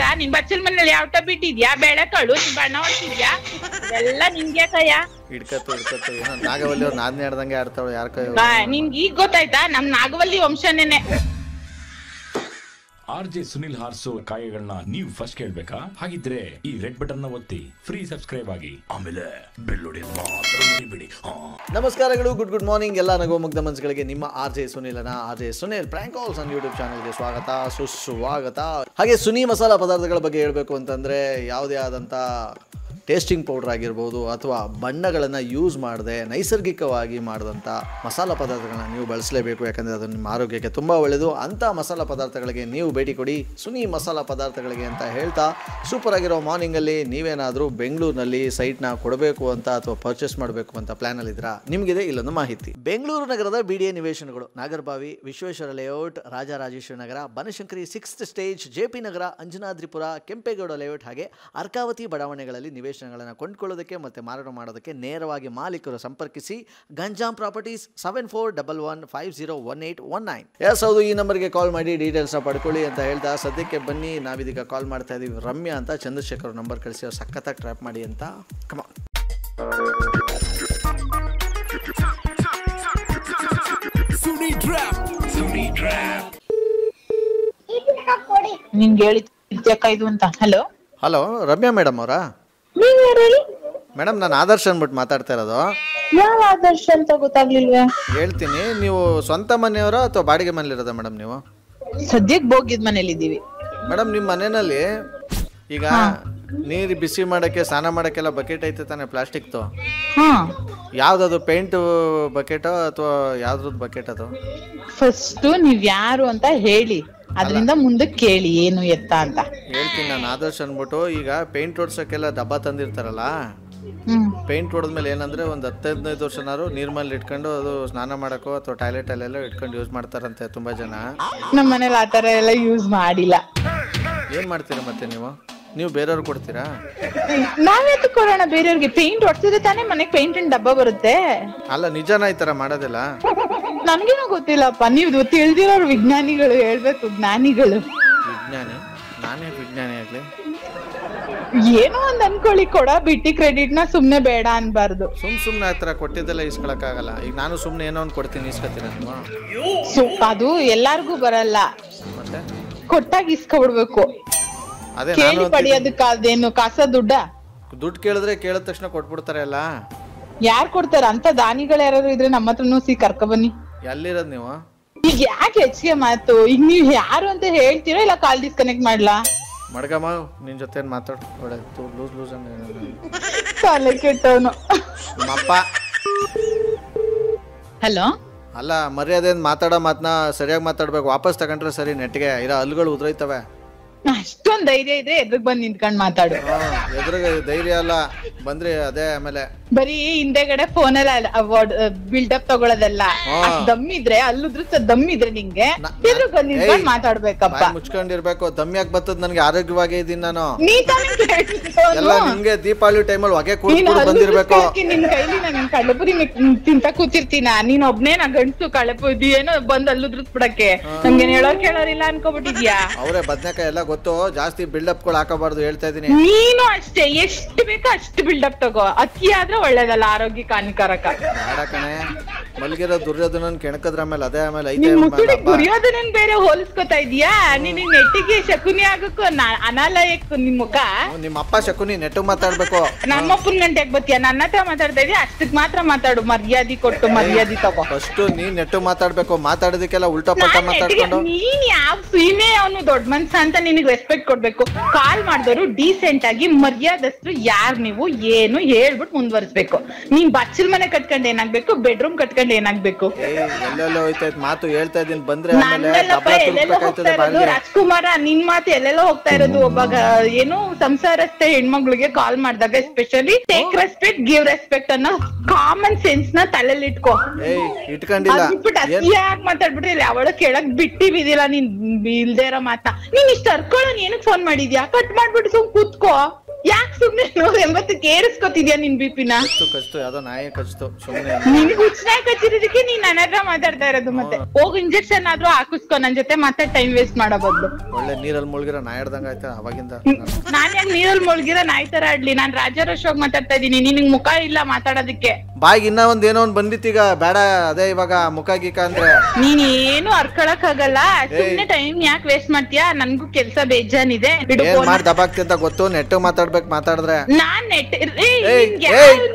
ಗೊತ್ತಾಯ್ತಾ ನಿನ್ ಬಚ್ಚಲ್ ಮನೇಲಿ ಯಾವ ಟಬ್ ಇಟ್ಟಿದ್ಯಾ ಬೇಳೆ ಕಳು ನಿನ್ ಬಣ್ಣ ಹೊಡ್ತಿದ್ಯಾ? ಎಲ್ಲ ನಿನ್ಗೆ ಕಯ್ಯ ಹಿಡ್ಕತ್ತು ಹಿಡ್ಕತ್ತು. ಏನೋ ನಾಗವಲ್ಲಿ ಅವ್ರು ನಾದ್ನೇ ಆಡ್ದಂಗೆ ಆಡ್ತಾಳೆ ಯಾರ ಕೈ ನಿನ್ಗೆ ಈಗ ಗೊತ್ತಾಯ್ತಾ? ನಮ್ ನಾಗವಲ್ಲಿ ವಂಶನೇನೆ. ಆರ್ ಜೆ ಸುನಿಲ್ ಹಾರ್ಸೋ ಕಾಯಗಳನ್ನ ನೀವು ಫಸ್ಟ್ ಕೇಳ್ಬೇಕಾ? ಹಾಗಿದ್ರೆ ಈ ರೆಡ್ ಬಟನ್ನ ಒತ್ತಿ ಫ್ರೀ ಸಬ್ಸ್ಕ್ರೈಬ್ ಆಗಿ. ಆಮೇಲೆ ಬೆಲ್ ಬಿಡಿ ನಮಸ್ಕಾರಗಳು ಗುಡ್ ಗುಡ್ ಮಾರ್ನಿಂಗ್ ಎಲ್ಲ ನಗೋ ಮುಗ್ದ ಮನಸ್ಸುಗಳಿಗೆ ನಿಮ್ಮ R J ಸುನಿಲನ R J Sunil prank calls on YouTube ಚಾನಲ್ಗೆ ಸ್ವಾಗತ, ಸುಸ್ವಾಗತ. ಹಾಗೆ ಸುನಿ ಮಸಾಲಾ ಪದಾರ್ಥಗಳ ಬಗ್ಗೆ ಹೇಳಬೇಕು ಅಂತಂದ್ರೆ ಯಾವುದೇ ಆದಂಥ ಟೇಸ್ಟಿಂಗ್ ಪೌಡರ್ ಆಗಿರ್ಬೋದು ಅಥವಾ ಬಣ್ಣಗಳನ್ನು ಯೂಸ್ ಮಾಡದೆ ನೈಸರ್ಗಿಕವಾಗಿ ಮಾಡಿದಂಥ ಮಸಾಲ ಪದಾರ್ಥಗಳನ್ನ ನೀವು ಬಳಸಲೇಬೇಕು. ಯಾಕಂದರೆ ಅದು ನಿಮ್ಮ ಆರೋಗ್ಯಕ್ಕೆ ತುಂಬ ಒಳ್ಳೆಯದು ಅಂಥ ಮಸಾಲ ಪದಾರ್ಥಗಳಿಗೆ ನೀವು ಭೇಟಿ ಕೊಡಿ. ಸುನಿ ಮಸಾಲ ಪದಾರ್ಥಗಳಿಗೆ ಅಂತ ಹೇಳ್ತಾ ಸೂಪರ್ ಆಗಿರೋ ಮಾರ್ನಿಂಗಲ್ಲಿ ನೀವೇನಾದರೂ ಬೆಂಗಳೂರಿನಲ್ಲಿ ಸೈಟ್ನ ಕೊಡಬೇಕು ಅಂತ ಅಥವಾ ಪರ್ಚೇಸ್ ಮಾಡಬೇಕು ಅಂತ ಪ್ಲ್ಯಾನಲ್ಲಿದ್ದೀರಾ ನಿಮಗಿದೆ ಇಲ್ಲೊಂದು ಮಾಹಿತಿ. ಬೆಂಗಳೂರು ನಗರದ B D A ನಿವೇಶನಗಳು. Nagarbhavi, Vishweshwara layout Rajarajeshwara Nagar, Banashankari sixth stage J P Nagar, Anjanadripura, Kempegowda layout ಹಾಗೆ ಅರ್ಕಾವತಿ ಬಡಾವಣೆಗಳಲ್ಲಿ ನಿವೇಶನಗಳನ್ನು ಕೊಂಡ್ಕೊಳ್ಳೋದಕ್ಕೆ ಮತ್ತು ಮಾರಾಟ ಮಾಡೋದಕ್ಕೆ ನೇರವಾಗಿ ಮಾಲೀಕರು ಸಂಪರ್ಕಿಸಿ Ganjam properties seven four double one five zero one eight one nine. Yes ಹೌದು ಈ ನಂಬರ್ಗೆ ಕಾಲ್ ಮಾಡಿ ಡೀಟೇಲ್ಸ್ನ ಪಡ್ಕೊಳ್ಳಿ ಅಂತ ಹೇಳ್ತಾ ಸದ್ಯಕ್ಕೆ ಬನ್ನಿ. ನಾವಿದೀಗ ಕಾಲ್ ಮಾಡ್ತಾ ಇದೀವಿ ರಮ್ಯಾ ಅಂತ. ಚಂದ್ರಶೇಖರ್ ನಂಬರ್ ಕಳಿಸಿ ಅವ್ರು ಸಖತ್ತಾಗಿ ಟ್ರ್ಯಾಪ್ ಮಾಡಿ ಅಂತ. ಕಮ ನಿನ್ಗೆ ಹೇಳಿದ್ಯಕ್ಕ ಇದು ಅಂತ. ಹಲೋ ಹಲೋ ರಮ್ಯಾ ಮೇಡಮ್ ಅವರಾ? ಯಾರು ಮೇಡಮ್ ನಾನು ಆದರ್ಶ್ ಅನ್ಬಿಟ್ಟು ಮಾತಾಡ್ತಾ ಇರೋದು. ಯಾವ ಆದರ್ಶ ಅಂತ ಗೊತ್ತಾಗ್ಲಿಲ್ವಾ? ಹೇಳ್ತೀನಿ ನೀವು ಸ್ವಂತ ಮನೆಯವರ ಅಥವಾ ಬಾಡಿಗೆ ಮನೇಲಿರೋದ ಮೇಡಮ್ ನೀವು? ಸದ್ಯಕ್ಕೆ ಬೋಗಿದ್ ಮನೇಲಿ ಇದೀವಿ ಮೇಡಮ್ ನಿಮ್ಮ ಮನೆಯಲ್ಲಿ ಈಗ ನೀರು ಬಿಸಿ ಮಾಡಕ್ಕೆ ಸ್ನಾನ ಮಾಡಕ್ಕೆಲ್ಲ ಬಕೆಟ್ ಐತೆ ತಾನೆ ಪ್ಲಾಸ್ಟಿಕ್ ಹಾ. ಯಾವ್ದದು ಪೇಂಟ್ ಬಕೆಟೋ ಅಥವಾ ಯಾವ್ದ್ರದ್ದು ಬಕೆಟ್ ಅದು? ಫಸ್ಟ್ ನೀವ್ ಯಾರು ಅಂತ ಹೇಳಿ. ಅದರಿಂದ ಮುಂದೆ ಕೇಳಿ ಏನು ಎತ್ತ ಅಂತ. ಹೇಳ್ತೀನಿ ನಾನು ಆದರ್ಶ ಅನ್ಬಿಟ್ಟು ಈಗ ಪೇಂಟ್ ಹೊಡ್ಸಕ್ಕೆಲ್ಲ ಡಬ್ಬ ತಂದಿರ್ತಾರಲ್ಲ? ಪೇಂಟ್ ಹೊಡೆದ್ಮೇಲೆ ಏನಂದ್ರೆ ಒಂದು ಹತ್ತು ಹದಿನೈದು ವರ್ಷನಾರು ನೀರ್ ಮೇಲೆ ಇಟ್ಕೊಂಡು ಅದು ಸ್ನಾನ ಮಾಡಕ್ಕೋ ಅಥವಾ ಟಾಯ್ಲೆಟ್ ಅಲ್ಲೆಲ್ಲ ಇಟ್ಕೊಂಡು ಯೂಸ್ ಮಾಡ್ತಾರಂತೆ ತುಂಬಾ ಜನ. ನಮ್ಮ ಮನೇಲಿ ಥರ ಎಲ್ಲ ಯೂಸ್ ಮಾಡಿಲ್ಲ. ಏನ್ ಮಾಡ್ತೀರಾ ಮತ್ತೆ ನೀವು? ನೀವು ಬೇರೆಯವ್ರಿಗೆ ಕೊಡ್ತೀರಾ? ನಾವ್ಯಾತು ಕೊಡೋಣ ಬೇರೆಯವ್ರಿಗೆ? ಪೇಂಟ್ ಹೊಡ್ಸಿದ್ರೆ ತಾನೇ ಮನೆಗೆ ಪೇಂಟ್ ಡಬ್ಬ ಬರುತ್ತೆ. ಅಲ್ಲ ನಿಜಾನ ಈ ತರ ಮಾಡೋದಿಲ್ಲ. ನನ್ಗೇನೋ ಗೊತ್ತಿಲ್ಲಪ್ಪ ನೀವು ತಿಳಿದಿರೋರು ವಿಜ್ಞಾನಿಗಳು ಹೇಳ್ಬೇಕು ಜ್ಞಾನಿಗಳು. ವಿಜ್ಞಾನಿ? ನಾನೇ ವಿಜ್ಞಾನಿ ಆಗ್ಲಿ. ಏನೋ ಒಂದ್ ಅನ್ಕೊಳ್ಳಿ ಕೊಡ ಬಿಟ್ಟಿ ಕ್ರೆಡಿಟ್ನ ಸುಮ್ನೆ ಬೇಡ ಅನ್ಬಾರ್ದು. ಸುಮ್ ಸುಮ್ನೆ ಹತ್ರ ಕೊಟ್ಟಿದ್ದೆಲ್ಲ ಇಸ್ಕೊಳಕ್ ಆಗಲ್ಲ ಈಗ ನಾನು ಸುಮ್ನೆ ಏನೋ ಒಂದ್ ಕೊಡ್ತೀನಿ ಇಸ್ಕೊತೀನ ಅದು ಎಲ್ಲಾರ್ಗೂ ಬರಲ್ಲ. ಮತ್ತೆ? ಕೊಟ್ಟಾಗ ಇಸ್ಕೊಬಿಡ್ಬೇಕು. ಅದೇ ಕೇಳಿ ಪಡಿಯೋದಕ್ಕ ಅದೇನು ಕಾಸ ದುಡ್ಡ? ದುಡ್ಡು ಕೇಳಿದ್ರೆ ಕೇಳಿದ ತಕ್ಷಣ ಕೊಟ್ಬಿಡ್ತಾರೆ ಅಲ್ಲ ಯಾರ್ ಕೊಡ್ತಾರ? ಅಂತ ದಾನಿಗಳು ಯಾರಾದ್ರು ಇದ್ರೆ ನಮ್ಮ ಹತ್ರನೂ ಸಿ ಕರ್ಕ ಬನ್ನಿ. ಎಲ್ಲಿರೋದು ನೀವು? ಈಗ ಯಾಕೆ ಹೆಚ್ಚಿಗೆ ಮಾತು ಈಗ ನೀವು ಯಾರು ಅಂತ ಹೇಳ್ತೀರಾ ಇಲ್ಲ ಕಾಲ್ ಡಿಸ್ಕನೆಕ್ಟ್ ಮಾಡ್ಲಾ? ಮಡ್ಗಮ್ಮ ನಿನ್ ಜೊತೆ ಮಾತಾಡ್ ಒಳ್ಳೆ ಲೂಸ್ ಲೂಸ್ ತಲೆ ಕೆಟ್ಟವನು. ನಮ್ಮಪ್ಪ ಹಲೋ? ಅಲ್ಲ ಮರ್ಯಾದೆ ಮಾತಾಡೋ ಮಾತನ್ನ ಸರಿಯಾಗಿ ಮಾತಾಡ್ಬೇಕು. ವಾಪಸ್ ತಗೊಂಡ್ರೆ ಸರಿ ನೆಟ್ಗೆ ಇರೋ ಹಲ್ಲುಗಳು ಉದ್ರೈತವೆ. ಅಷ್ಟೊಂದ್ ಧೈರ್ಯ ಇದ್ರೆ ಎದ್ರಗ್ ಬಂದ್ ನಿಂತ್ಕೊಂಡ್ ಮಾತಾಡು. ಎದುರಿಗೆ ಧೈರ್ಯ ಅಲ್ಲ ಬಂದ್ರಿ ಅದೇ ಆಮೇಲೆ. ಬರೀ ಹಿಂದೆಗಡೆ ಫೋನ್ ಅಲ್ಲ ಬಿಲ್ಡ್ ಅಪ್ ತಗೊಳದಲ್ಲ. ದಮ್ ಇದ್ರೆ ಅಲ್ಲುದ್ರ ದಮ್ ಇದ್ರೆ ನಿಂಗೆ. ಎದ್ರಿಗ್ ಬಂದ್ ನಿಂತ್ಕೊಂಡ್ ಮಾತಾಡ್ಬೇಕಪ್ಪ. ಮುಚ್ಕೊಂಡಿರ್ಬೇಕು ದಮ್ ಯಾಕೆ ಬರ್ತದ ನನ್ಗೆ ಆರೋಗ್ಯವಾಗಿ ಇದೀನಿ ನಾನು. ಎಲ್ಲ ನಿಂಗೆ ದೀಪಾವಳಿ ಟೈಮಲ್ಲಿ ಹೊಗೆ ಕೂಡ ಬಂದಿರ್ಬೇಕು. ನಿನ್ ಕೈಲಿ ನಾನು ಕಳೆಪುರಿ ತಿಂತ ಕೂತಿರ್ತೀನ. ನೀನ್ ಒಬ್ನೇ ನಾ ಗಂಡ್ಸು ಕಡಲೆಪುರಿ ಏನೋ ಬಂದ್ ಅಲ್ಲುದ್ರಿಸ್ಬಿಡಕ್ಕೆ ನಮ್ಗೆ ಹೇಳೋರ್ ಕೇಳೋರಿಲ್ಲ ಅನ್ಕೋಬಿಟ್ಟಿದ್ಯಾ? ಅವರೇ ಬದ್ನೆಕಾಯಿ ಎಲ್ಲ ಗೊತ್ತು? ಜಾಸ್ತಿ ಬಿಲ್ಡಪ್ಗಳು ಹಾಕಬಾರ್ದು ಹೇಳ್ತಾ ಇದೀನಿ ನೀನು ಅಷ್ಟೇ ಎಷ್ಟು ಬೇಕೋ ಅಷ್ಟು ಬಿಲ್ಡಪ್ ತಗೋ. ಅತಿ ಆದ್ರೆ ಒಳ್ಳೇದಲ್ಲ ಆರೋಗ್ಯಕ್ಕೆ ಹಾನಿಕಾರಕ. ಬೇಡ ಕಣೆ. ಮಲ್ಗಿರೋ ದುರ್ಯೋಧನನ್ ಕೆಣಕದ್ರ ಮೇಲೆ ಅದೇ ಆಮೇಲೆ ಐತೆ ನಿನ್ ಮುಸುಡಿ ಬೇರೆ ಹೋಲಿಸ್ಕೊತಾ ಇದೀಯಾ? ನೀನ್ ನೆಟ್ಟಿಗೆ ಶಕುನಿ ಆಗಕ್ಕೂ ನಾ- ಅನಾಲಯಕ್ಕೂ ನಿಮ್ ಮುಖ? ನಿಮ್ಮ ಅಪ್ಪ ಶಕುನಿ ನೆಟ್ಟು ಮಾತಾಡ್ಬೇಕು. ನಮ್ಮಪ್ಪನ್ ಗಂಟೆಗ್ ಬತ್ತೀಯ? ನನ್ನ ಹತ್ರ ಮಾತಾಡ್ತಾ ಇದೀಯ? ಅಷ್ಟಕ್ ಮಾತ್ರ ಮಾತಾಡು. ಮರ್ಯಾದೆ ಕೊಟ್ಟು ಮರ್ಯಾದೆ ತಗೋ. ಫಸ್ಟ್ ನೀನ್ ನೆಟ್ಟು ಮಾತಾಡ್ಬೇಕು. ಮಾತಾಡೋದಕ್ಕೆಲ್ಲ ಉಲ್ಟಾ ಪಲ್ಟಾ ನಾನ್ ನೆಟ್ಟಿಗೆ- ಮಾತಾಡ್ಕೊಂಡು ನೀನ್ ಯಾವ ಸೀಮೆ ಅವನು ದೊಡ್ಡ ಮನ್ಸ ಅಂತ ನಿನಗ್ ರೆಸ್ಪೆಕ್ಟ್ ಕೊಡ್ಬೇಕು. ಕಾಲ್ ಮಾಡಿದವರು ಡೀಸೆಂಟ್ ಆಗಿ ಮರ್ಯಾದಷ್ಟು ಯಾರ್ ನೀವು ಏನು ಹೇಳ್ಬಿಟ್ಟು ಮುಂದುವರಿಸ್ಬೇಕು. ನೀನ್ ಬಚ್ಚಲ್ ಮನೆ ಕಟ್ಕೊಂಡ್ ಏನಾಗ್ಬೇಕು ಬೆಡ್ರೂಮ್ ಕಟ್ಕೊಂಡ್ ಏನಾಗ್ಬೇಕು? ಎಲ್ಲೆಲ್ಲೋ ಹೋಯ್ತಾಯ್ತು. ಮಾತು ಹೇಳ್ತಾ ಇದೀನಿ ಬಂದ್ರೆ ಎಲ್ಲೆಲ್ಲೋ ಹೋಗ್ತಾ ಇರೋದು ರಾಜ್ಕುಮಾರ ನಿನ್ ಮಾತು ಎಲ್ಲೆಲ್ಲೋ ಹೋಗ್ತಾ ಇರೋದು ಒಬ್ಬ ಗ- ಏನು ಸಂಸಾರಸ್ಥ ಹೆಣ್ಮಕ್ಳಿಗೆ ಕಾಲ್ ಮಾಡಿದಾಗ especially take respect give respect ಅನ್ನೋ ಕಾಮನ್ ಸೆನ್ಸ್ನ ತಲೆಯಲ್ಲಿ ಇಟ್ಕೋ. ಇಟ್ಕೊಂಡಿಲ್ಲ. ಯಾಕೆ ಮಾತಾಡ್ಬಿಟ್ರಿ ಅವಳ ಕೆಳಗ್ ಬಿಟ್ಟಿ ಬಿದಿಲ್ಲ ನೀನ್ ಇಲ್ದೇ ಇರೋ ಮಾತಾ. ನೀನ್ ಇಷ್ಟ ಅರ್ಕೊಳ್ಳೋ ಏನಕ್ ಫೋನ್ ಮಾಡಿದ್ಯಾ? ಕಟ್ ಮಾಡ್ಬಿಟ್ಟು ಸುಮ್ ಕೂತ್ಕೋ. ಯಾಕ್ ಸುಮ್ನೆ ನೂರ ಏರಿಸ್ಕೊತಿದ್ಯಾ ನಿನ್ ಬಿಪಿನ ಕಚ್ತು ಕಚ್ತು ಯಾವ್ದೋ ನಾಯಿ ಕಚ್ತು ಕಚ್ಚಿರೋದಕ್ಕೆ ನೀನ್ ಮಾತಾಡ್ತಾ ಇರೋದು ಮತ್ತೆ. ಹೋಗ್ ಇಂಜೆಕ್ಷನ್ ಆದ್ರೂ ಹಾಕಿಸ್ಕೊ. ನನ್ ಜೊತೆ ಮತ್ತೆ ಟೈಮ್ ವೇಸ್ಟ್ ಮಾಡೋ ಬದ್ಲು ಒಳ್ಳೆ ನೀರಲ್ಲಿ ಮುಳುಗಿರೋ ನಾಯಿ ಹಿಡ್ದಂಗ ಆಯ್ತಾ ಅವಾಗಿಂದ? ನಾನ್ ಯಾಕೆ ನೀರಲ್ಲಿ ಮುಳ್ಗಿರೋ ನಾಯಿ ತರ ಆಡ್ಲಿ? ನಾನ್ ರಾಜಾರೋಷವಾಗಿ ಮಾತಾಡ್ತಾ ಇದೀನಿ ನಿನಗ್ ಮುಖ ಇಲ್ಲ ಮಾತಾಡೋದಕ್ಕೆ. ಬಾಯಿಗೆ ಇನ್ನ ಒಂದ್ ಏನೋ ಒಂದ್ ಬಂದಿತ್ತೀಗ ಬೇಡ ಅದೇ ಇವಾಗ ಮುಖ ಗೀಕ ಅಂದ್ರೆ. ನೀನ್ ಏನು ಅರ್ಕೊಳಕ್ ಆಗಲ್ಲ ಸುಮ್ನೆ ಟೈಮ್ ಯಾಕೆ ವೇಸ್ಟ್ ಮಾಡ್ತೀಯಾ? ನನ್ಗೂ ಕೆಲ್ಸ ಬೇಜಾನ್ ಇದೆ ಏನ್ phone. ದಬಾಕ್ತಿ ಅಂತ ಗೊತ್ತು. ನೆಟ್ಟು ಮಾತಾಡ್ಬೇಕು. ಮಾತಾಡಿದ್ರೆ? ನಾನ್ ನೆಟ್.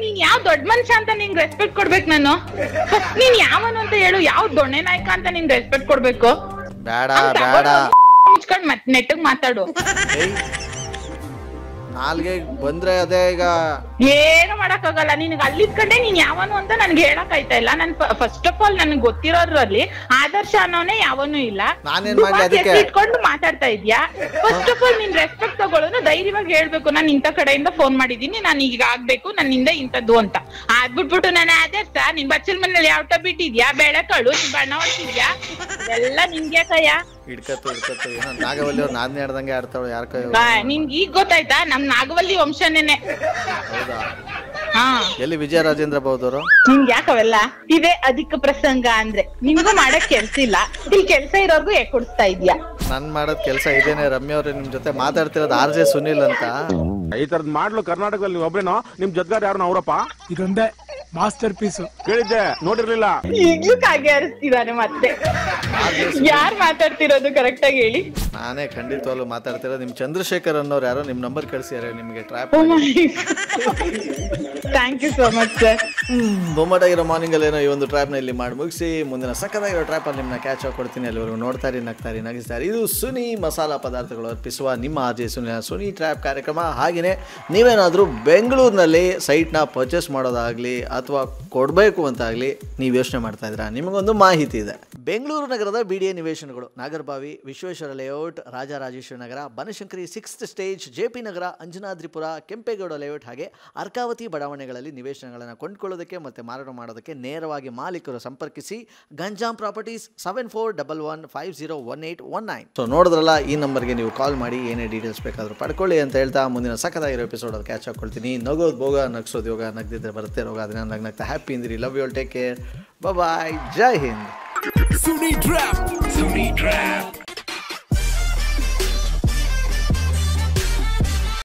ನೀನ್ ಯಾವ ದೊಡ್ಡ ಮನುಷ್ಯ ಅಂತ ನಿಂಗ್ ರೆಸ್ಪೆಕ್ಟ್ ಕೊಡ್ಬೇಕು ನಾನು? ನೀನ್ ಯಾವನು ಅಂತ ಹೇಳು ಯಾವ ದೊಣ್ಣೆ ನಾಯಕ ಅಂತ ನಿಂಗ್ ರೆಸ್ಪೆಕ್ಟ್ ಕೊಡ್ಬೇಕು? ಬೇಡ ಬೇಡ. ಮುಚ್ಕೊಂಡ್ ಮತ್ ನೆಟ್ಟಗ್ ಮಾತಾಡು. ನಾಲ್ಗೆ ಬಂದ್ರೆ ಅದೇ ಈಗ ಏನು ಮಾಡಕ್ ಆಗಲ್ಲ ನಿನಗ್ ಅಲ್ಲಿ ಕಡೆ ನೀನ್ ಯಾವನು ಅಂತ ನನ್ಗೆ ಹೇಳಕ್ ಆಯ್ತಾ ಇಲ್ಲ. ನನ್ ಫಸ್ಟ್ ಆಫ್ ಆಲ್ ನನ್ಗೆ ಗೊತ್ತಿರೋದ್ರಲ್ಲಿ ಆದರ್ಶ ಅನ್ನೋನೇ ಯಾವನು ಇಲ್ಲ. ನಾನೇನ್ ಅದಕ್ಕೆ? ಇಟ್ಕೊಂಡು ಮಾತಾಡ್ತಾ ಇದ್ಯಾ? ಫಸ್ಟ್ ಆಫ್ ಆಲ್ ನೀನ್ ರೆಸ್ಪೆಕ್ಟ್ ತಗೊಳ್ಳೋದು ಧೈರ್ಯವಾಗಿ ಹೇಳ್ಬೇಕು. ನಾನು ಇಂಥ ಕಡೆಯಿಂದ ಫೋನ್ ಮಾಡಿದೀನಿ ನಾನು ಈಗ ಆಗ್ಬೇಕು. ನನ್ನಿಂದ ಇಂಥದ್ದು ಅಂತ. ಅದ್ಬಿಟ್ಬಿಟ್ಟು ನಾನು ಆದರ್ಶ. ನಿನ್ ಬಚ್ಚಲ್ ಮನೇಲಿ ಯಾವ ಬಿಟ್ಟಿದ್ಯಾ ಬೆಳಕಳು? ನಿನ್ ಬಣ್ಣ ಹೊಡ್ತಿದ್ಯಾ ಎಲ್ಲ ನಿನ್ಗೆ ಕಯ್ಯ ಹಿಡ್ಕತ್ತು ಹಿಡ್ಕತ್ತು. ಏನೋ ನಾಗವಲ್ಲಿ ಅವ್ರು ನಾದ್ನೇ ಆಡ್ದಂಗೆ ಯಾರ್ ಯಾರ ಕೈ ಈಗ ಗೊತ್ತಾಯ್ತಾ? ನಮ್ ನಾಗವಲ್ಲಿ ವಂಶನೇನೆ. ಹೌದಾ? ಹಾ. ಎಲ್ಲಿ ವಿಜಯ ರಾಜೇಂದ್ರ ಬೌದವರು ನಿಮ್ಗೆ ಯಾಕವೆಲ್ಲ? ಇದೇ ಅಧಿಕ ಪ್ರಸಂಗ ಅಂದ್ರೆ. ನಿಮ್ಗೂ ಮಾಡಕ್ ಕೆಲ್ಸ ಇಲ್ಲ. ಇಲ್ಲಿ ಕೆಲ್ಸ ಇರೋರ್ಗು ಯಾಕೆ ಕೊಡಿಸ್ತಾ ಇದ್ಯಾ? ನನ್ ಮಾಡೋದ್ ಕೆಲ್ಸ ಇದೇನೆ ರಮ್ಯ ಅವ್ರೆ ನಿಮ್ ಜೊತೆ ಮಾತಾಡ್ತಿರೋದು ಆರ್ ಜೆ ಸುನಿಲ್ ಅಂತ. ಈ ತರದ್ ಮಾಡ್ಲು ಕರ್ನಾಟಕದಲ್ಲಿ ನೀವು ಒಬ್ರೇನೋ? ನಿಮ್ ಜೊತೆಗಾರ ಯಾರು ಅವರಪ್ಪ? ಇದೊಂದೇ ಮಾಸ್ಟರ್ ಪೀಸ್ ಕೇಳಿದ್ದೆ ನೋಡಿರ್ಲಿಲ್ಲ. ಈಗ್ಲೂ ಕಾಗೆ ಹರಿಸ್ತಿದಾನೆ ಮತ್ತೆ. ಯಾರ್ ಮಾತಾಡ್ತಿರೋದು ಕರೆಕ್ಟ್ ಆಗಿ ಹೇಳಿ. ನಾನೇ ಖಂಡಿತವಾಗ್ಲೂ ಮಾತಾಡ್ತಿರೋದು ನಿಮ್ ಚಂದ್ರಶೇಖರ್ ಅನ್ನೋರು ಯಾರೋ ನಿಮ್ ನಂಬರ್ ಕಳ್ಸಿದಾರೆ ನಿಮ್ಗೆ trap thank you so much sir ಬೊಮ್ಮಟಾಗಿರೋ morning ಅಲ್ಲಿ ಏನೋ ಈ ಒಂದು ಟ್ರ್ಯಾಪ್ನ ಇಲ್ಲಿ ಮಾಡಿ ಮುಗಿಸಿ ಮುಂದಿನ ಸಕ್ಕದಾಗಿರೋ ಟ್ರ್ಯಾಪ್ ಅಲ್ಲಿ ನಿಮ್ಮನ್ನ ಕ್ಯಾಚ್ ಕೊಡ್ತೀನಿ. ಅಲ್ಲಿವರೆಗೂ ನೋಡ್ತಾರೆ ನಗ್ತಾರೆ ನಗಿಸ್ತಾರೆ ಇದು ಸುನಿ ಮಸಾಲಾ ಪದಾರ್ಥಗಳು ಅರ್ಪಿಸುವ ನಿಮ್ಮ ಆರ್ಜೆ ಸುನಿ ಸುನಿ ಟ್ರ್ಯಾಪ್ ಕಾರ್ಯಕ್ರಮ. ಹಾಗೆಯೇ ನೀವೇನಾದರೂ ಬೆಂಗಳೂರಿನಲ್ಲಿ ಸೈಟ್ನ ಪರ್ಚೇಸ್ ಮಾಡೋದಾಗಲಿ ಅಥವಾ ಕೊಡಬೇಕು ಅಂತಾಗಲಿ ನೀವು ಯೋಚನೆ ಮಾಡ್ತಾ ಇದ್ದೀರಾ? ನಿಮಗೊಂದು ಮಾಹಿತಿ ಇದೆ. ಬೆಂಗಳೂರು ನಗರದ B D A ನಿವೇಶನಗಳು. Nagarbhavi, Vishweshwara layout, Rajarajeshwari Nagar, Banashankari sixth stage, J P Nagar, Anjanadripura, Kempegowda layout ಹಾಗೆ ಅರ್ಕಾವತಿ ಬಡಾವಣೆಗಳಲ್ಲಿ ನಿವೇಶನಗಳನ್ನು ಕೊಂಡ್ಕೊಳ್ಳೋದಕ್ಕೆ ಮತ್ತು ಮಾರಾಟ ಮಾಡೋದಕ್ಕೆ ನೇರವಾಗಿ ಮಾಲೀಕರು ಸಂಪರ್ಕಿಸಿ Ganjam properties seven four double one five zero one eight one nine. So ನೋಡಿದ್ರಲ್ಲ, ಈ ನಂಬರ್ಗೆ ನೀವು ಕಾಲ್ ಮಾಡಿ ಏನೇ ಡೀಟೇಲ್ಸ್ ಬೇಕಾದರೂ ಪಡ್ಕೊಳ್ಳಿ ಅಂತ ಹೇಳ್ತಾ ಮುಂದಿನ ಸಖತ್ತಾಗಿರೋ ಎಪಿಸೋಡ್ ಅದು ಕ್ಯಾಚ್ ಹಾಕ್ಕೊಳ್ತೀನಿ ನಗೋದು ಭೋಗ, ನಗ್ಸೋದು ಯೋಗ, ನಗ್ದಿದ್ರೆ ಬರುತ್ತೆ ರೋಗ ಅದನ್ನ ನಗ್ನಗ್ತಾ happy ಇಂದಿರಿ love you take care bye Jai Hind. Suni trap Suni trap